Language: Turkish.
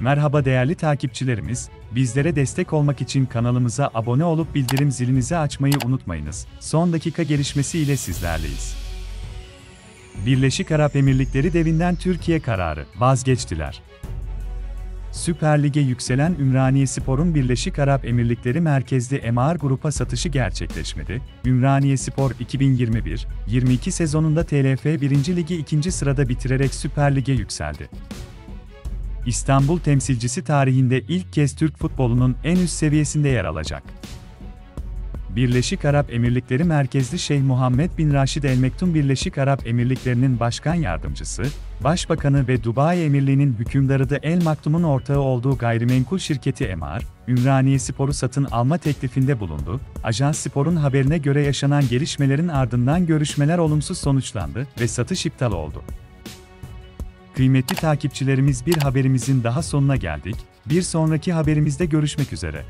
Merhaba değerli takipçilerimiz, bizlere destek olmak için kanalımıza abone olup bildirim zilinizi açmayı unutmayınız. Son dakika gelişmesi ile sizlerleyiz. Birleşik Arap Emirlikleri devinden Türkiye kararı, vazgeçtiler. Süper Lig'e yükselen Ümraniye Spor'un Birleşik Arap Emirlikleri merkezli Emar Grup'a satışı gerçekleşmedi. Ümraniye Spor 2021-22 sezonunda TLF 1. Ligi 2. sırada bitirerek Süper Lig'e yükseldi. İstanbul temsilcisi tarihinde ilk kez Türk futbolunun en üst seviyesinde yer alacak. Birleşik Arap Emirlikleri merkezli Şeyh Muhammed bin Raşid El Mektum Birleşik Arap Emirlikleri'nin başkan yardımcısı, başbakanı ve Dubai Emirliği'nin hükümdarı da El Maktum'un ortağı olduğu gayrimenkul şirketi Emar, Ümraniye Spor'u satın alma teklifinde bulundu. Ajans Spor'un haberine göre yaşanan gelişmelerin ardından görüşmeler olumsuz sonuçlandı ve satış iptal oldu. Kıymetli takipçilerimiz bir haberimizin daha sonuna geldik. Bir sonraki haberimizde görüşmek üzere.